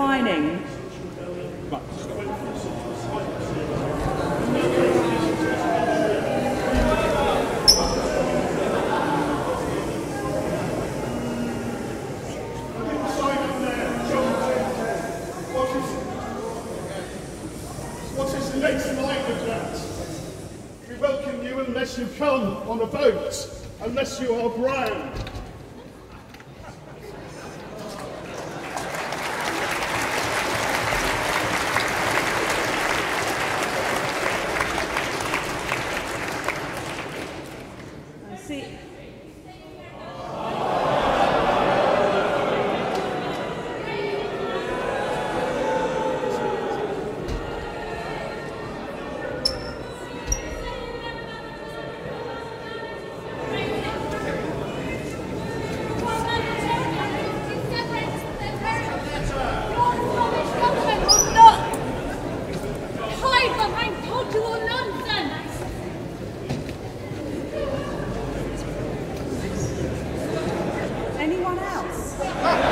Twining. What is the next line of that? We welcome you unless you come on a boat, unless you are brown. 对 everyone else.